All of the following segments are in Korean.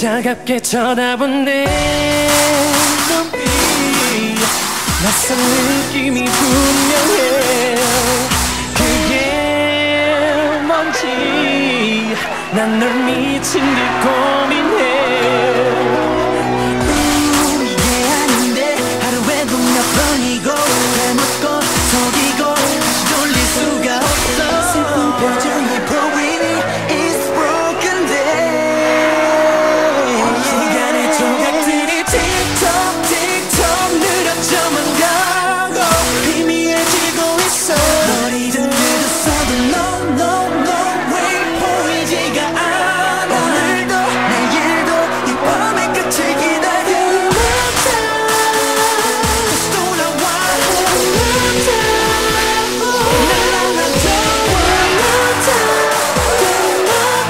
차갑게 쳐다본 내 눈빛. 낯선 느낌이 분명해. 그게 뭔지 난 널 미친 듯 고민해.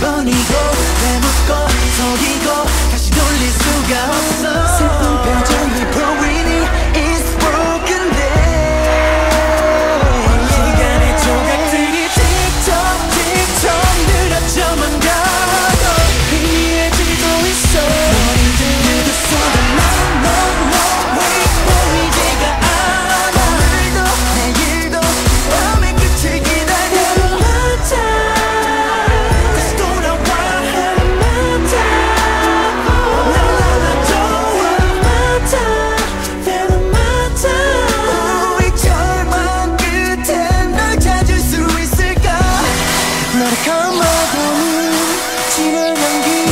把你 가마도는 진한 향기